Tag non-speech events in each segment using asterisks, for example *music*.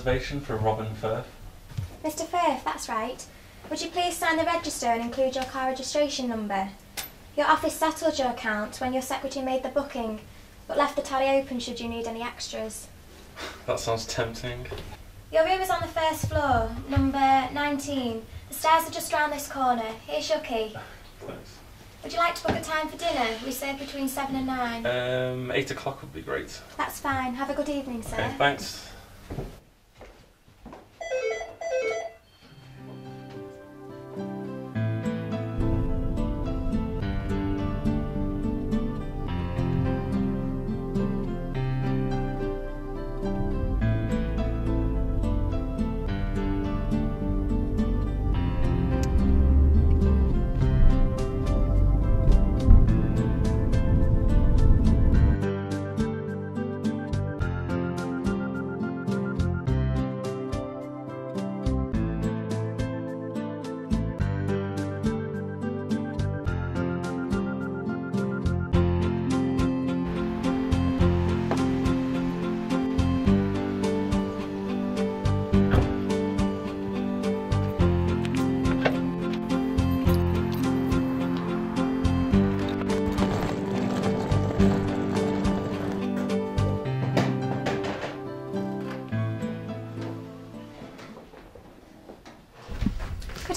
reservation for Robin Firth. Mr. Firth, that's right. Would you please sign the register and include your car registration number? Your office settled your account when your secretary made the booking, but left the tally open should you need any extras. That sounds tempting. Your room is on the first floor, number 19. The stairs are just round this corner. Here's your key. Thanks. Would you like to book a time for dinner? We serve between 7 and 9. Um, eight o'clock would be great. That's fine. Have a good evening, sir. Okay, thanks.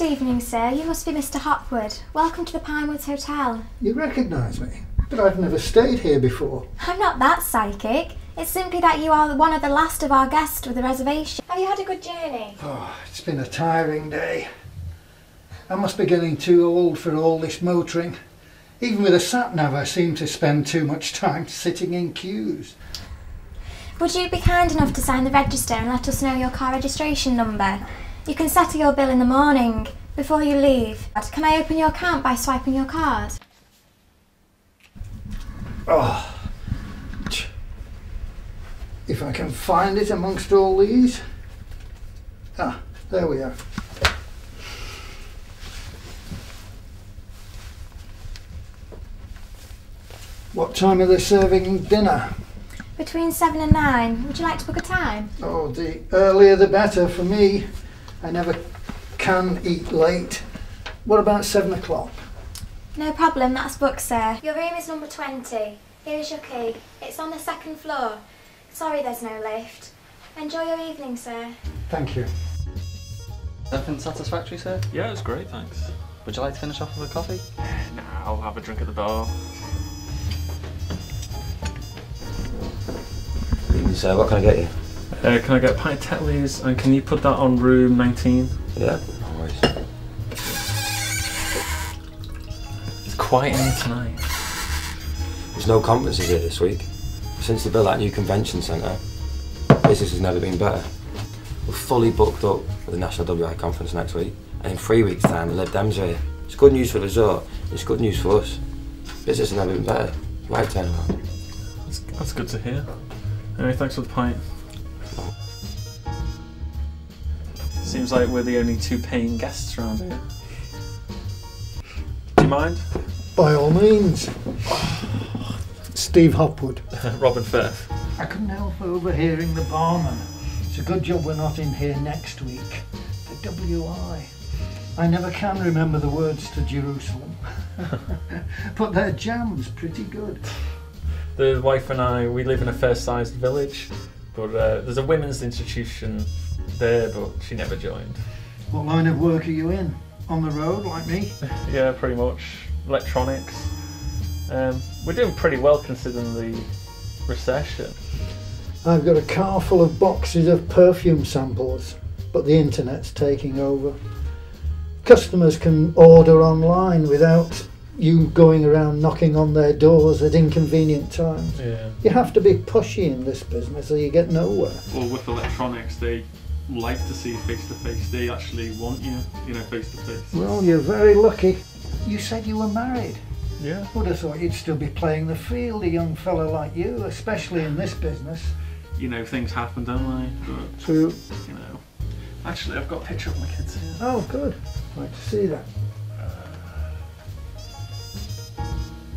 Good evening, sir. You must be Mr. Hopwood. Welcome to the Pinewoods Hotel. You recognise me, but I've never stayed here before. I'm not that psychic. It's simply that you are one of the last of our guests with a reservation. Have you had a good journey? Oh, it's been a tiring day. I must be getting too old for all this motoring. Even with a sat nav, I seem to spend too much time sitting in queues. Would you be kind enough to sign the register and let us know your car registration number? You can settle your bill in the morning before you leave. Can I open your account by swiping your card? Oh, if I can find it amongst all these. Ah, there we are. What time are they serving dinner? Between 7 and 9. Would you like to book a time? Oh, the earlier the better for me. I never can eat late. What about seven o'clock? No problem, that's booked, sir. Your room is number 20. Here is your key. It's on the second floor. Sorry there's no lift. Enjoy your evening, sir. Thank you. Everything satisfactory, sir? Yeah, it's great, thanks. Would you like to finish off with a coffee? *sighs* Nah, I'll have a drink at the bar. So what can I get you? Uh, can I get a pint of Tetley's and can you put that on room 19? Yeah. It's quiet in here tonight. There's no conferences here this week. Since they built that new convention centre, business has never been better. We're fully booked up for the National WI conference next week, and in three weeks' time, the Lib Dems are here. It's good news for the resort. It's good news for us. Business has never been better. Right turnaround. That's, that's good to hear. Anyway, thanks for the pint. Seems like we're the only two paying guests around here. Do you mind? By all means. Steve Hopwood. *laughs* Robin Firth. I couldn't help overhearing the barman. It's a good job we're not in here next week. The WI. I never can remember the words to Jerusalem. *laughs* but their jam's pretty good. The wife and I, we live in a fair-sized village, but uh, there's a women's institution there, but she never joined. What line of work are you in? On the road, like me? *laughs* Yeah, pretty much. Electronics. Um, we're doing pretty well considering the recession. I've got a car full of boxes of perfume samples, but the internet's taking over. Customers can order online without you going around knocking on their doors at inconvenient times. Yeah. You have to be pushy in this business or you get nowhere. Well, with electronics, they like to see face to face. They actually want you, you know, face to face. Well, you're very lucky. You said you were married. Yeah. Would have thought you'd still be playing the field, a young fella like you, especially in this business. You know, things happen, don't they? But, True. you know. Actually, I've got a picture of my kids here. Oh, good. Like to see that. Uh,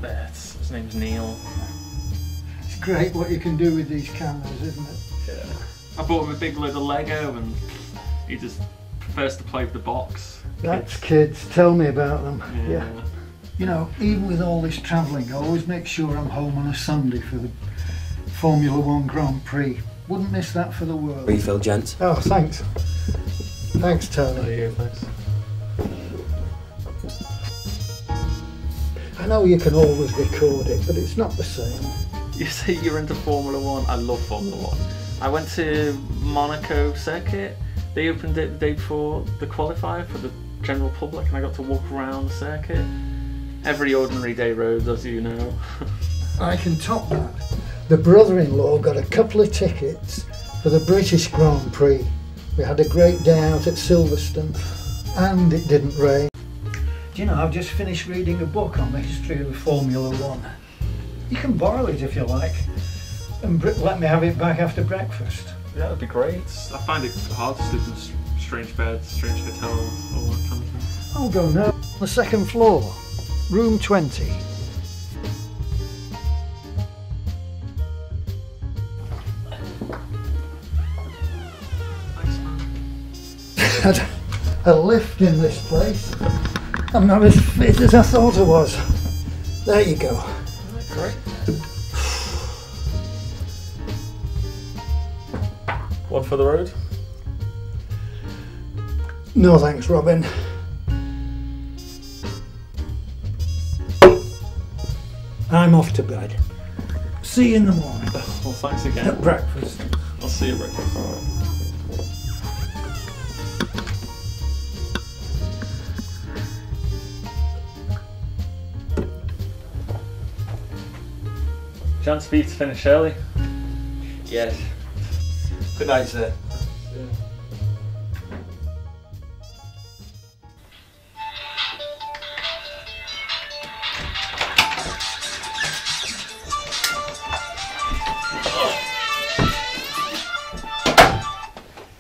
there, it's, his name's Neil. It's great what you can do with these cameras, isn't it? Yeah. I bought him a big load of Lego and he just prefers to play with the box. That's kids. Tell me about them. Yeah. yeah. You know, even with all this travelling, I always make sure I'm home on a Sunday for the Formula One Grand Prix. Wouldn't miss that for the world. Refill, gents. Oh, thanks. Thanks, There Tony. you go, thanks. I know you can always record it, but it's not the same. You say you're into Formula One. I love Formula One. I went to Monaco circuit. They opened it the day before the qualifier for the general public, and I got to walk around the circuit. Every ordinary day road, as you know. I can top that. The brother-in-law got a couple of tickets for the British Grand Prix. We had a great day out at Silverstone, and it didn't rain. Do you know, I've just finished reading a book on the history of Formula One. You can borrow it if you like, and br- let me have it back after breakfast. yeah, that'd be great. I find it hard to sleep in strange beds, strange hotels, all that kind of thing. I'll go now. The second floor, room 20. Had a lift in this place. I'm not as fit as I thought I was. There you go. One for the road. No thanks, Robin. I'm off to bed. See you in the morning Well, thanks again. at breakfast. I'll see you at breakfast. Chance for you to finish early. Yes. Good night, sir.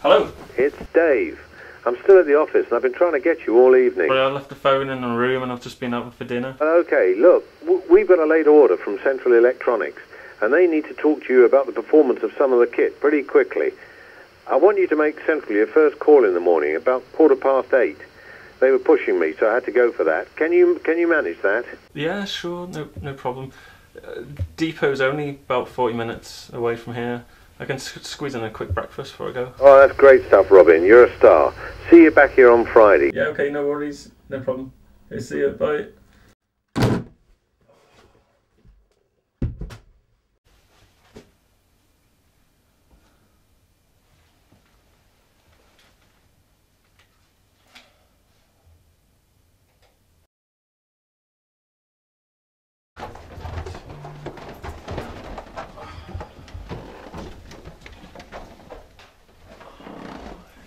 Hello. It's Dave. I'm still at the office and I've been trying to get you all evening. Well, I left the phone in the room and I've just been out for dinner. Okay, look, we've got a late order from Central Electronics and they need to talk to you about the performance of some of the kit pretty quickly. I want you to make Central your first call in the morning about quarter past eight. They were pushing me, so I had to go for that. Can you can you manage that? Yeah, sure, no, no problem. Uh, depot's only about 40 minutes away from here. I can s- squeeze in a quick breakfast before I go. Oh, that's great stuff, Robin. You're a star. See you back here on Friday. Yeah, okay, no worries, no problem. Okay, see you, bye.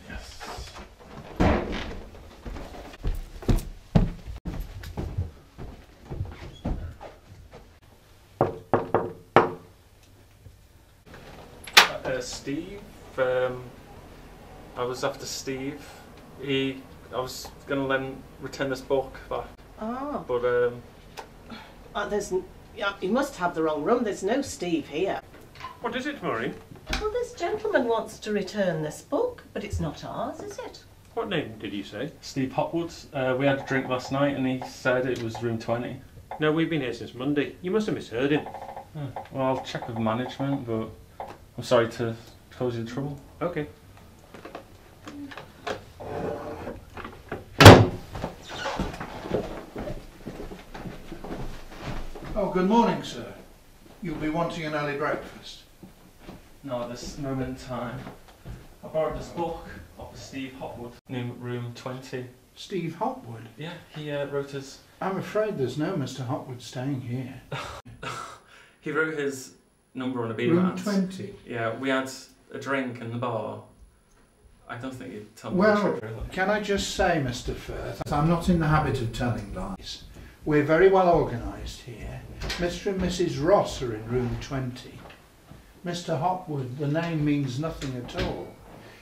Yes. Uh, Steve, um, I was after Steve. He, I was gonna let him return this book back, Oh, but um, uh, there's. n- Yeah, you must have the wrong room. There's no Steve here. What is it, Maureen? Well, this gentleman wants to return this book, but it's not ours, is it? What name did you say? Steve Hopwood. Uh, we had a drink last night, and he said it was room twenty. No, we've been here since Monday. You must have misheard him. Oh, well, I'll check with management, but I'm sorry to cause you trouble. Okay. Morning, sir. You'll be wanting an early breakfast. No, at this moment in time, I borrowed this book off of Steve Hopwood, in room twenty. Steve Hopwood. Yeah, he uh, wrote his. I'm afraid there's no Mr. Hopwood staying here. *laughs* He wrote his number on a beer Room mat. 20. Yeah, we had a drink in the bar. I don't think he'd tell me the Well, truth, really. can I just say, Mr. Firth, I'm not in the habit of telling lies. We're very well organised here. Mr. and Mrs. Ross are in room 20. Mr. Hopwood, the name means nothing at all.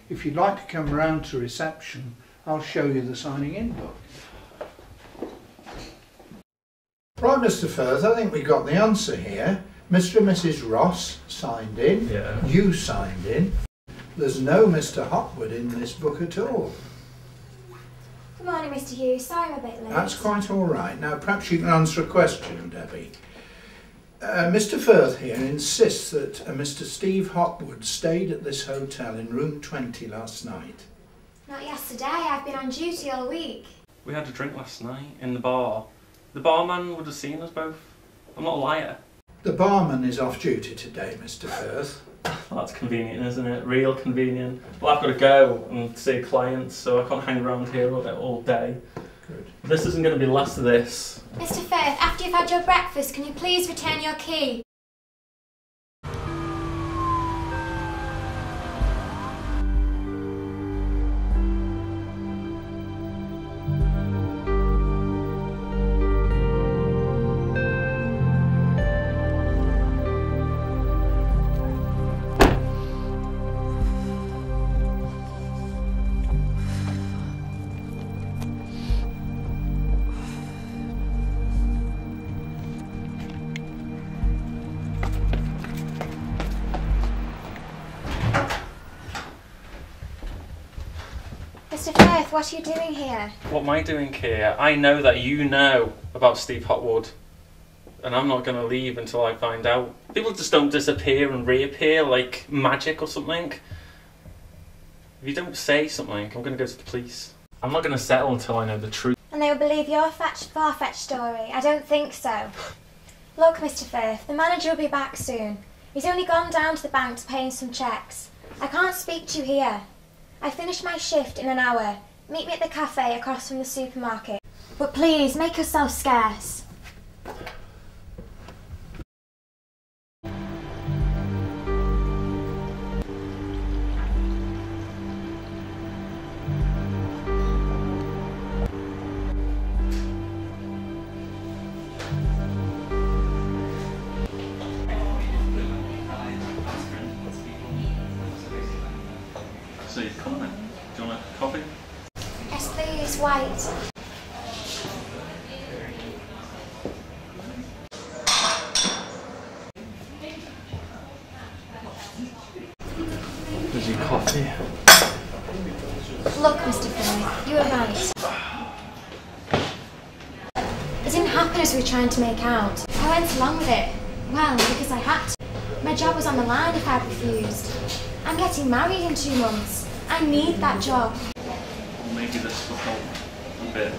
If you'd like to come round to reception, I'll show you the signing in book. Right, Mr. Firth, I think we've got the answer here. Mr. and Mrs. Ross signed in. Yeah. You signed in. There's no Mr. Hopwood in this book at all. Good morning, Mr. Hughes. Sorry I'm a bit late. That's quite all right. Now, perhaps you can answer a question, Debbie. Uh, Mr. Firth here insists that a Mr. Steve Hopwood stayed at this hotel in room 20 last night. Not yesterday. I've been on duty all week. We had a drink last night in the bar. The barman would have seen us both. I'm not a liar. The barman is off duty today, Mr. Firth. *laughs* That's convenient, isn't it? Real convenient. Well, I've got to go and see clients, so I can't hang around here all day. Good. This isn't going to be less of this. Mr. Firth, after you've had your breakfast, can you please return your key? Firth, what are you doing here? What am I doing here? I know that you know about Steve Hopwood, and I'm not going to leave until I find out. People just don't disappear and reappear like magic or something. If you don't say something, I'm going to go to the police. I'm not going to settle until I know the truth. And they will believe your far-fetched story. I don't think so. Look, Mr. Firth, the manager will be back soon. He's only gone down to the bank to pay in some checks. I can't speak to you here. I finish my shift in an hour. Meet me at the cafe across from the supermarket. But please, make yourself scarce. There's your coffee. Look, Mr. Firth, you were right. It didn't happen as we were trying to make out. I went along with it. Well, because I had to. My job was on the line if I refused. I'm getting married in two months. I need that job. Maybe this will help a bit.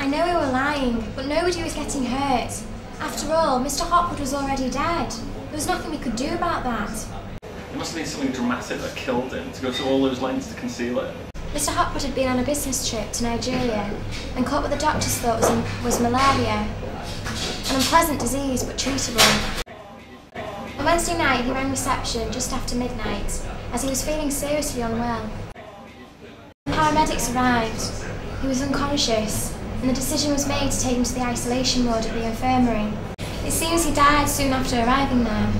I know we were lying, but nobody was getting hurt. Mr. Hopwood was already dead. There was nothing we could do about that. It must have been something dramatic that killed him to go to all those lengths to conceal it. Mr. Hopwood had been on a business trip to Nigeria and caught what the doctors thought was, was malaria, an unpleasant disease but treatable. On Wednesday night, he rang reception just after midnight as he was feeling seriously unwell. When paramedics arrived. He was unconscious, and the decision was made to take him to the isolation ward at the infirmary. It seems he died soon after arriving there.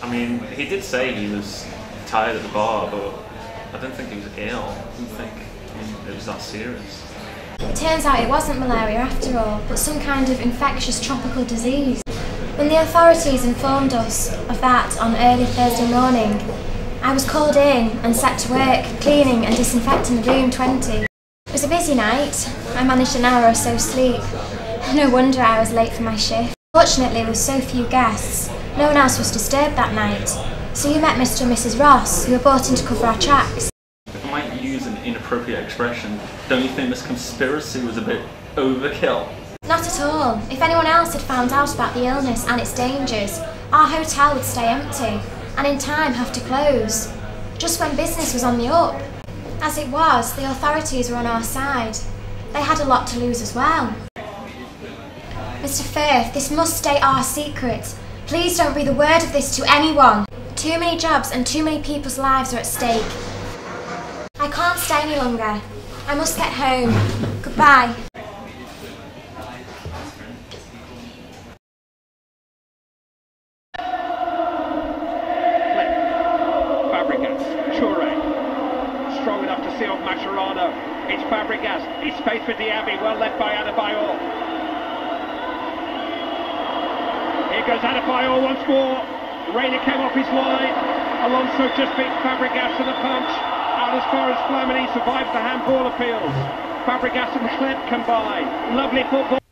I mean, he did say he was tired at the bar, but I don't think he was ill. I didn't think it was that serious. It turns out it wasn't malaria after all, but some kind of infectious tropical disease. When the authorities informed us of that on early Thursday morning, I was called in and set to work cleaning and disinfecting the room 20. It was a busy night. I managed an hour or so sleep. No wonder I was late for my shift. Fortunately, with so few guests, no one else was disturbed that night. So you met Mr. and Mrs. Ross, who were brought in to cover our tracks. If I might use an inappropriate expression, don't you think this conspiracy was a bit overkill? Not at all. If anyone else had found out about the illness and its dangers, our hotel would stay empty and in time have to close, just when business was on the up. As it was, the authorities were on our side. They had a lot to lose as well. Mr. Firth, this must stay our secret. Please don't breathe a word of this to anyone. Too many jobs and too many people's lives are at stake. I can't stay any longer. I must get home. Goodbye. Fabregas, Toure. Strong enough to seal Mascherano. It's Fabregas. It's space for Diaby, well led by Adebayor. It of once more. Reina came off his line. Alonso just beat Fabregas to the punch. Out as far as Flamini survives the handball appeals. Fabregas and Hleb combine. Lovely football.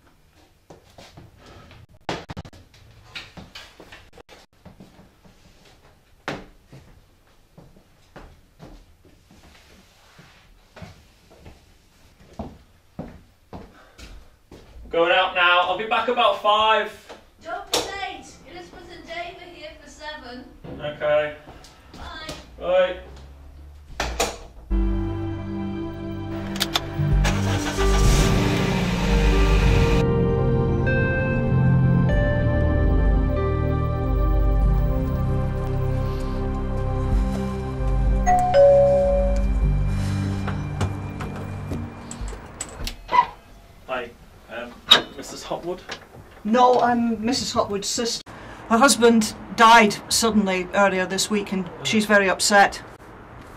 No, I'm Mrs. Hopwood's sister. Her husband died suddenly earlier this week and she's very upset.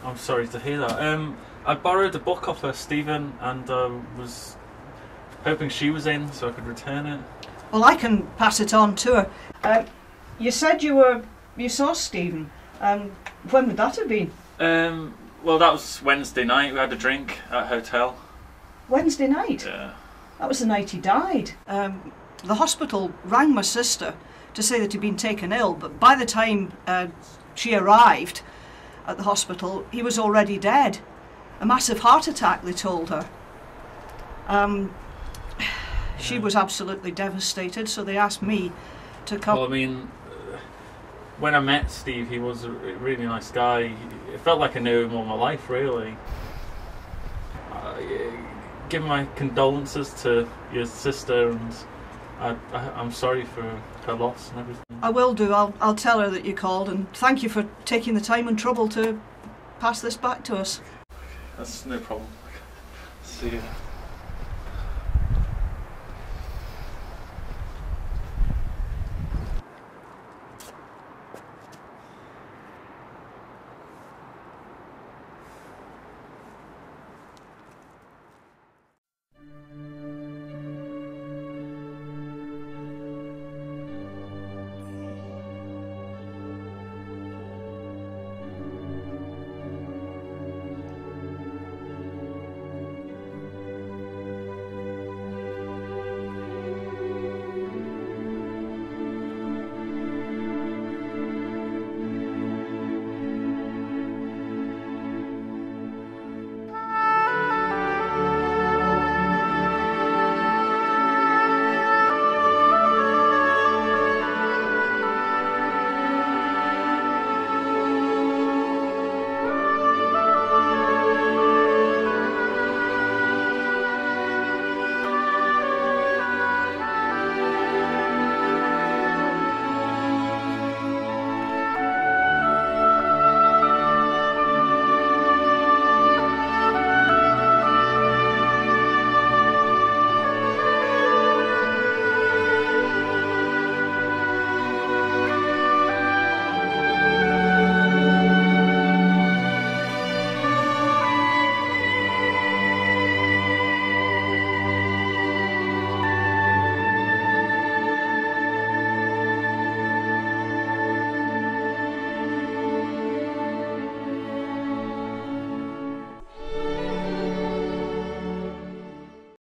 I'm sorry to hear that. Um, I borrowed a book off her, Stephen, and uh, was hoping she was in so I could return it. Well, I can pass it on to her. Um, you said you were you saw Stephen. Um, when would that have been? Um, well, that was Wednesday night. We had a drink at a hotel. Wednesday night. Yeah. That was the night he died. Um, the hospital rang my sister to say that he'd been taken ill, but by the time uh, she arrived at the hospital, he was already dead. A massive heart attack, they told her. Um, she was absolutely devastated, so they asked me to come. Well, I mean, uh, when I met Steve, he was a really nice guy. It felt like I knew him all my life, really. Uh, give my condolences to your sister, and I, I, I'm sorry for her loss and everything. I will do. I'll, I'll tell her that you called, and thank you for taking the time and trouble to pass this back to us. That's no problem. See you.